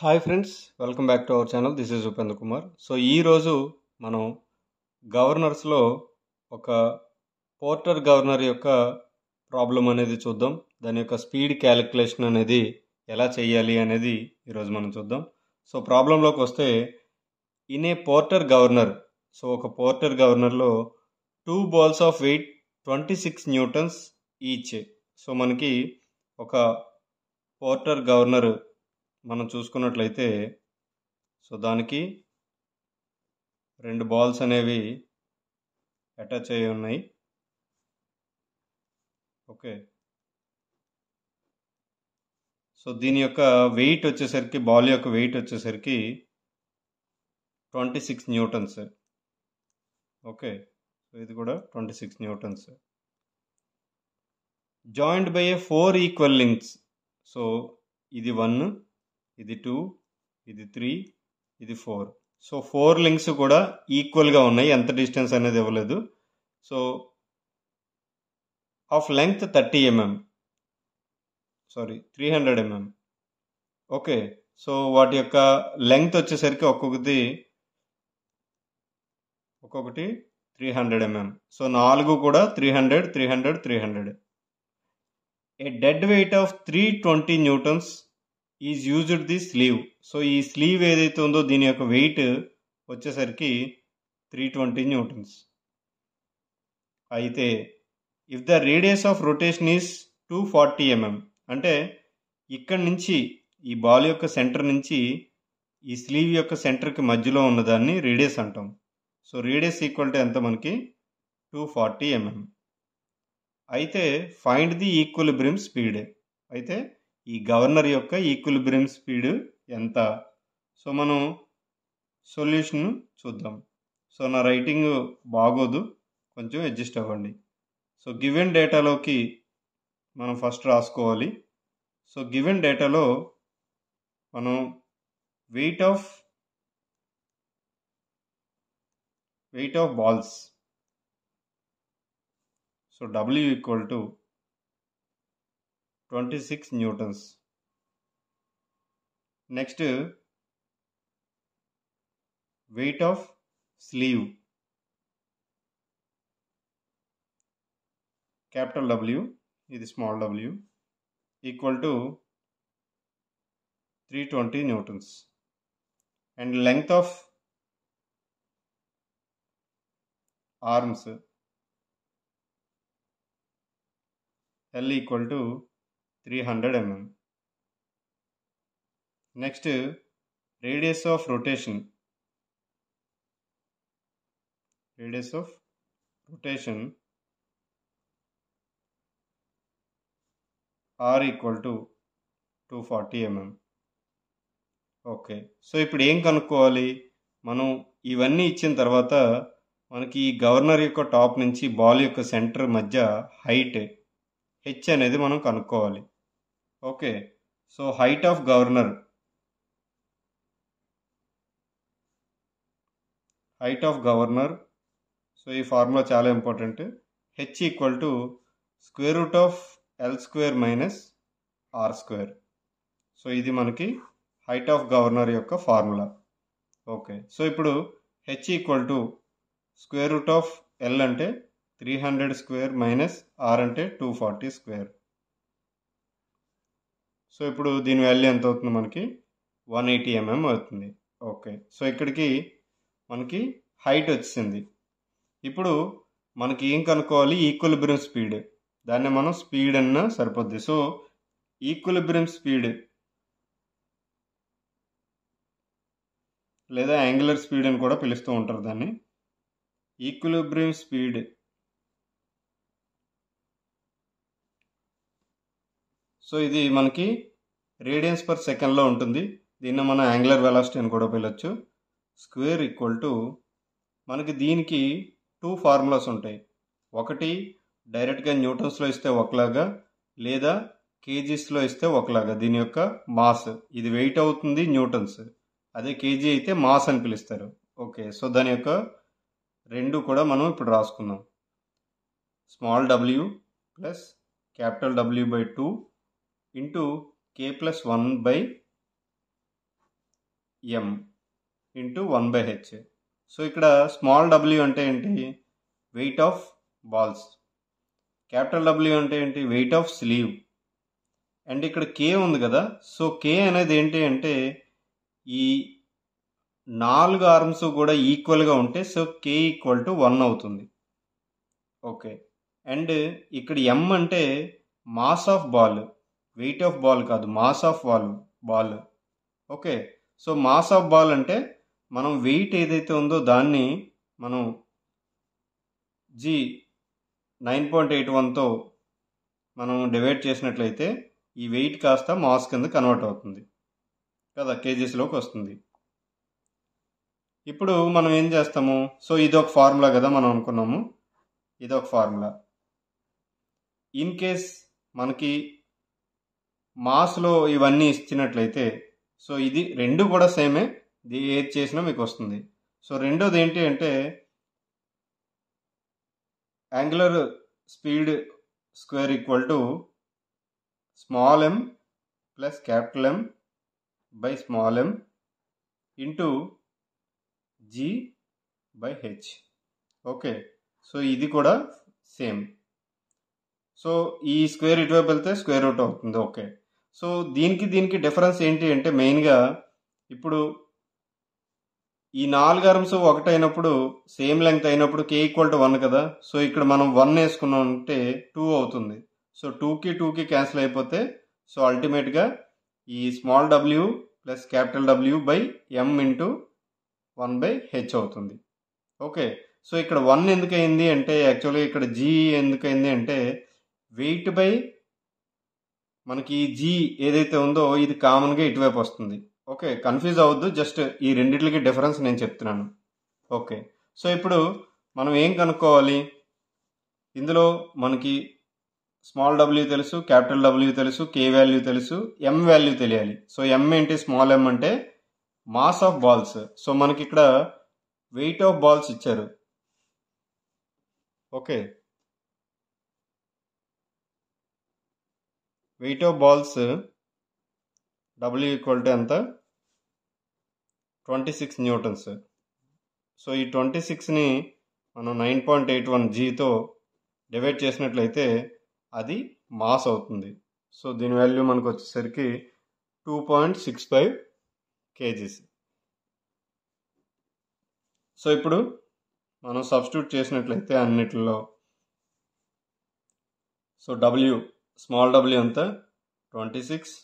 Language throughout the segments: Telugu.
Hi friends welcome back to our channel this is Upendra Kumar so ఈరోజు మనం గవర్నర్స్లో ఒక పోర్టర్ గవర్నర్ యొక్క ప్రాబ్లం అనేది చూద్దాం. దాని యొక్క స్పీడ్ క్యాలిక్యులేషన్ అనేది ఎలా చేయాలి అనేది ఈరోజు మనం చూద్దాం. సో ప్రాబ్లంలోకి వస్తే in a porter governor so ఒక Porter గవర్నర్లో two balls of weight twenty six newtons each so మనకి ఒక పోర్టర్ గవర్నర్ మనం చూసుకున్నట్లయితే సో దానికి రెండు బాల్స్ అనేవి అటాచ్ అయ్యి ఉన్నాయి. ఓకే. సో దీని యొక్క వెయిట్ వచ్చేసరికి బాల్ యొక్క వెయిట్ వచ్చేసరికి twenty six newtons. Okay. So ఇది కూడా twenty six newtons. Joint by a four equal links so ఇది వన్ ఇది టూ ఇది త్రీ ఇది ఫోర్. సో ఫోర్ లింక్స్ కూడా ఈక్వల్గా ఉన్నాయి. ఎంత డిస్టెన్స్ అనేది ఇవ్వలేదు. So of length thirty mm. Sorry three hundred mm. Okay so వాటి యొక్క లెంగ్త్ వచ్చేసరికి ఒక్కొక్కటి ఒక్కొక్కటి త్రీ హండ్రెడ్ ఎంఎం. సో నాలుగు కూడా three hundred three hundred three hundred. A dead weight of three twenty newtons is used the sleeve. So ఈ స్లీవ్ ఏదైతే ఉందో దీని యొక్క వెయిట్ వచ్చేసరికి త్రీ ట్వంటీ న్యూటన్స్ అయితే if the radius of rotation is two forty mm అంటే ఇక్కడ నుంచి ఈ బాల్ యొక్క సెంటర్ నుంచి ఈ స్లీవ్ యొక్క సెంటర్కి మధ్యలో ఉన్నదాన్ని రేడియస్ అంటాం. సో రేడియస్ ఈక్వల్ టు ఎంత మనకి? టూ ఫార్టీ ఎంఎం అయితే ఫైండ్ ది ఈక్వలిబ్రియం స్పీడ్ అయితే ఈ గవర్నర్ యొక్క ఈక్విలిబ్రియం స్పీడ్ ఎంత? సో మనం సొల్యూషన్ చూద్దాం. సో నా రైటింగ్ బాగోదు. కొంచెం అడ్జస్ట్ అవ్వండి. సో గివెన్ డేటాలోకి మనం ఫస్ట్ రాసుకోవాలి. సో గివెన్ డేటాలో మనం weight of weight of balls. So W equal to 26 newtons. Next, weight of sleeve capital W is small w equal to 320 newtons and length of arms L equal to three hundred mm next radius of rotation radius of rotation R equal to two forty mm okay so ఇప్పుడు ఏం కనుక్కోవాలి? మనం ఇవన్నీ ఇచ్చిన తర్వాత మనకి ఈ గవర్నర్ యొక్క టాప్ నుంచి బాల్ యొక్క సెంటర్ మధ్య హైట్ హెచ్ అనేది మనం కనుక్కోవాలి. Okay. So height of governor height of governor so ఈ ఫార్ములా చాలా important H equal to square root of L square minus R square so ఇది మనకి హైట్ ఆఫ్ గవర్నర్ యొక్క ఫార్ములా ఓకే. సో ఇప్పుడు H equal to square root of L అంటే three hundred square minus R అంటే టూ ఫార్టీ స్క్వేర్ సో ఇప్పుడు దీని వాల్యూ ఎంత అవుతుంది మనకి? వన్ ఎయిటీ ఎంఎం అవుతుంది. ఓకే సో ఇక్కడికి మనకి హైట్ వచ్చింది ఇప్పుడు మనకి ఏం కనుక్కోవాలి? ఈక్వలిబ్రియం స్పీడ్ దాన్ని మనం స్పీడ్ అన్న సరిపోద్ది. సో ఈక్వలిబ్రియం స్పీడ్ లేదా యాంగులర్ స్పీడ్ అని కూడా పిలుస్తూ ఉంటారు దాన్ని. ఈక్విలిబ్రియం స్పీడ్ సో ఇది మనకి రేడియన్స్ పర్ సెకండ్లో ఉంటుంది. దీన్ని మనం యాంగులర్ వెలాసిటీ అని కూడా పిలవచ్చు స్క్వేర్ ఈక్వల్ టు మనకి దీనికి టూ ఫార్ములాస్ ఉంటాయి. ఒకటి డైరెక్ట్గా న్యూటన్స్లో ఇస్తే ఒకలాగా లేదా కేజీస్లో ఇస్తే ఒకలాగా. దీని యొక్క మాస్ ఇది వెయిట్ అవుతుంది న్యూటన్స్. అదే కేజీ అయితే మాస్ అని పిలుస్తారు. ఓకే సో దాని యొక్క రెండు కూడా మనం ఇప్పుడు రాసుకుందాం. Small W plus capital W by two into K plus one by M into one by H. So ఇక్కడ స్మాల్ డబ్ల్యూ అంటే ఏంటి? Weight of balls. Capital W అంటే ఏంటి? Weight of slew. అండ్ ఇక్కడ కే ఉంది కదా? సో కే అనేది ఏంటి అంటే ఈ నాలుగు ఆర్మ్స్ కూడా ఈక్వల్గా ఉంటే so K equal to one అవుతుంది. ఓకే. అండ్ ఇక్కడ ఎం అంటే mass of ball. Weight of ball కాదు mass of ball ball okay so mass of ball అంటే మనం వెయిట్ ఏదైతే ఉందో దాన్ని మనం జీ నైన్ పాయింట్ ఎయిట్ వన్తో మనం డివైడ్ చేసినట్లయితే ఈ వెయిట్ కాస్త మాస్ కింద కన్వర్ట్ అవుతుంది. కదా కేజీస్లోకి వస్తుంది. ఇప్పుడు మనం ఏం చేస్తాము? సో ఇది ఒక ఫార్ములా కదా మనం అనుకున్నాము. ఇది ఒక ఫార్ములా ఇన్ కేస్ మనకి మాస్లో ఇవన్నీ ఇచ్చినట్లయితే సో ఇది రెండు కూడా సేమే ఇది ఏది చేసినా మీకు వస్తుంది. సో రెండోది ఏంటి అంటే angular speed square equal to small M plus capital M by small M into G by H okay so ఇది కూడా సేమ్ సో ఈ స్క్వేర్ ఇటువైపు వెళ్తే స్క్వేర్ రూట్ అవుతుంది. ఓకే సో దీనికి దీనికి డిఫరెన్స్ ఏంటి అంటే మెయిన్గా ఇప్పుడు ఈ నాలుగు ఆర్మ్స్ ఒకటి అయినప్పుడు సేమ్ లెంగ్త్ అయినప్పుడు కే ఈక్వల్ టు వన్ కదా. సో ఇక్కడ మనం వన్ వేసుకున్నాం అంటే టూ అవుతుంది. సో టూకి టూకి క్యాన్సిల్ అయిపోతే సో అల్టిమేట్గా ఈ small W plus capital W by M into one by H అవుతుంది. ఓకే. సో ఇక్కడ వన్ ఎందుకు అయింది అంటే యాక్చువల్గా ఇక్కడ జీ ఎందుకు అయింది అంటే వెయిట్ బై మనకి జీ ఏదైతే ఉందో ఇది కామన్గా ఇటువైపు వస్తుంది. ఓకే కన్ఫ్యూజ్ అవ్వద్దు జస్ట్ ఈ రెండిట్లకి డిఫరెన్స్ నేను చెప్తున్నాను. ఓకే సో ఇప్పుడు మనం ఏం కనుక్కోవాలి? ఇందులో మనకి స్మాల్ డబ్ల్యూ తెలుసు క్యాపిటల్ డబ్ల్యూ తెలుసు కే వాల్యూ తెలుసు ఎం వాల్యూ తెలియాలి. సో ఎం ఏంటి? స్మాల్ ఎం అంటే మాస్ ఆఫ్ బాల్స్ సో మనకి ఇక్కడ వెయిట్ ఆఫ్ బాల్స్ ఇచ్చారు. Okay weight of balls W equal to ఎంత? ట్వంటీ సిక్స్ న్యూటన్స్ సో ఈ ట్వంటీ సిక్స్ని మనం నైన్ పాయింట్ ఎయిట్ వన్ జీతో డివైడ్ చేసినట్లయితే అది మాస్ అవుతుంది. సో దీని వాల్యూ మనకు వచ్చేసరికి two point six five kgs so ఇప్పుడు మనం సబ్స్టిట్యూట్ చేసినట్లయితే అన్నిటిలో. సో డబ్ల్యూ స్మాల్ డబ్ల్యూ అంతా twenty six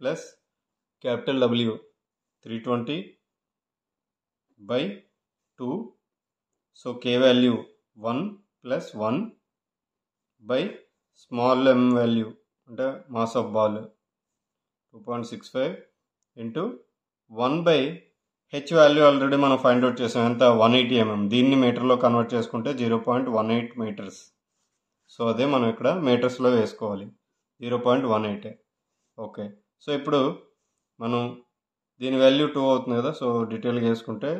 plus capital W three twenty by two so K value one plus one by small M value అంటే mass of ball two point six five into one by H value already మనం ఫైండ్ అవుట్ చేసాం. ఎంత? వన్ ఎయిటీ ఎంఎం దీన్ని మీటర్లో కన్వర్ట్ చేసుకుంటే zero point one eight metres so అదే మనం ఇక్కడ మీటర్స్లో వేసుకోవాలి. Zero point one eight okay. So ఇప్పుడు మనం దీని వాల్యూ టూ అవుతుంది కదా సో డీటెయిల్గా వేసుకుంటే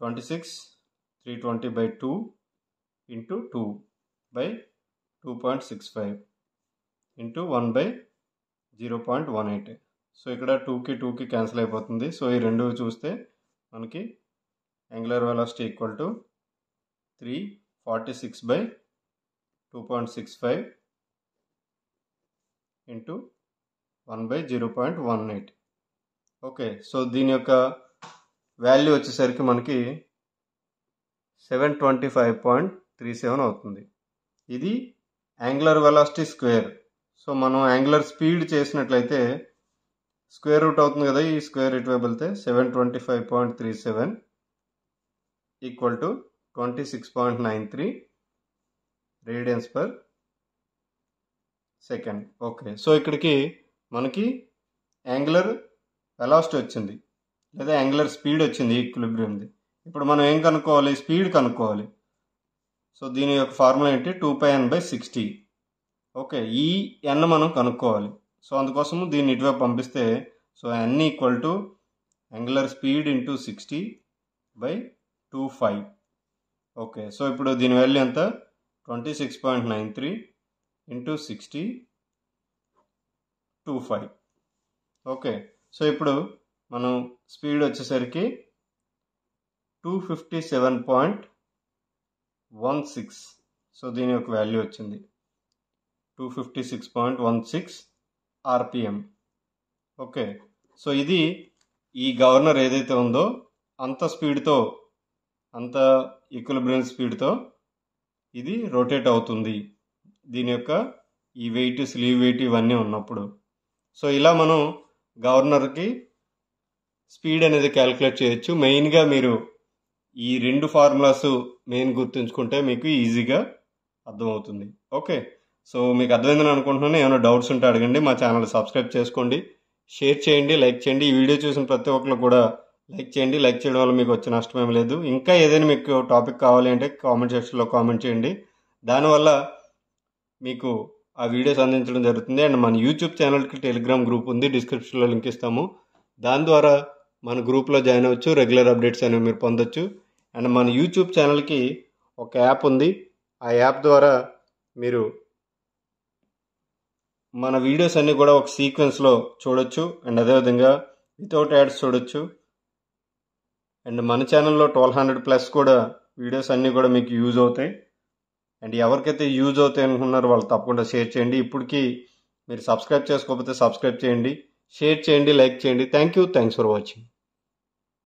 twenty six three twenty by two into two by two point six five into one by zero point one eight so ఇక్కడ టూకి టూకి క్యాన్సిల్ అయిపోతుంది. సో ఈ రెండు చూస్తే మనకి angular velocity equal to three forty six by two point six five into one by zero point one eight okay so దీని యొక్క వాల్యూ వచ్చేసరికి మనకి seven twenty five point three seven అవుతుంది. ఇది యాంగులర్ వెలాసిటీ స్క్వేర్ సో మనం యాంగులర్ స్పీడ్ చేసినట్లయితే స్క్వేర్ రూట్ అవుతుంది కదా ఈ స్క్వేర్ ఇటువైపు వెళ్తే seven twenty five point three seven equal to twenty six point nine three radians per second. Okay. So ఇక్కడికి మనకి యాంగులర్ వెలాసిటీ వచ్చింది. లేదా యాంగులర్ స్పీడ్ వచ్చింది ఈక్విలిబ్రియంది ఇప్పుడు మనం ఏం కనుక్కోవాలి? స్పీడ్ కనుక్కోవాలి. సో దీని యొక్క ఫార్ములా ఏంటి? Two pi N by sixty. Okay. ఈ ఎన్ మనం కనుక్కోవాలి. సో అందుకోసము దీన్ని ఇటువైపు పంపిస్తే so N equal to angular speed into sixty by two five. Okay. So ఇప్పుడు దీని వాల్యూ ఎంత? Twenty six point nine three into sixty two five. Okay so ఇప్పుడు మనం స్పీడ్ వచ్చేసరికి two fifty seven point one six. So దీని యొక్క వాల్యూ వచ్చింది. Two fifty six point one six RPM. Okay so ఇది ఈ గవర్నర్ ఏదైతే ఉందో అంత స్పీడ్తో అంత ఈక్వలిబ్రియన్ స్పీడ్తో ఇది రొటేట్ అవుతుంది. దీని యొక్క ఈ వెయిట్ స్లీవ్ వెయిట్ ఇవన్నీ ఉన్నప్పుడు. సో ఇలా మనం గవర్నర్కి స్పీడ్ అనేది క్యాలిక్యులేట్ చేయొచ్చు. మెయిన్గా మీరు ఈ రెండు ఫార్ములాస్ మెయిన్ గుర్తుంచుకుంటే మీకు ఈజీగా అర్థమవుతుంది. ఓకే? సో మీకు అర్థమైందని అనుకుంటున్నాను. ఏమైనా డౌట్స్ ఉంటే అడగండి. మా ఛానల్ సబ్స్క్రైబ్ చేసుకోండి. షేర్ చేయండి లైక్ చేయండి. ఈ వీడియో చూసిన ప్రతి ఒక్కరు కూడా లైక్ చేయండి లైక్ చేయడం వల్ల మీకు వచ్చే నష్టం ఏం లేదు. ఇంకా ఏదైనా మీకు టాపిక్ కావాలి అంటే కామెంట్ సెక్షన్లో కామెంట్ చేయండి. దానివల్ల మీకు ఆ వీడియోస్ అందించడం జరుగుతుంది. అండ్ మన యూట్యూబ్ ఛానల్కి టెలిగ్రామ్ గ్రూప్ ఉంది డిస్క్రిప్షన్లో లింక్ ఇస్తాము. దాని ద్వారా మన గ్రూప్లో జాయిన్ అవ్వచ్చు రెగ్యులర్ అప్డేట్స్ అనేవి మీరు పొందొచ్చు. అండ్ మన యూట్యూబ్ ఛానల్కి ఒక యాప్ ఉంది. ఆ యాప్ ద్వారా మీరు మన వీడియోస్ అన్నీ కూడా ఒక సీక్వెన్స్లో చూడొచ్చు. అండ్ అదేవిధంగా వితౌట్ యాడ్స్ చూడొచ్చు. అండ్ మన ఛానల్లో ట్వెల్వ్ హండ్రెడ్ ప్లస్ కూడా వీడియోస్ అన్నీ కూడా మీకు యూజ్ అవుతాయి. అండ్ ఎవరికైతే యూజ్ అవుతాయి అనుకున్నారో వాళ్ళు తప్పకుండా షేర్ చేయండి. ఇప్పటికీ మీరు సబ్స్క్రైబ్ చేసుకోకపోతే సబ్స్క్రైబ్ చేయండి. షేర్ చేయండి లైక్ చేయండి. Thank you. Thanks for watching.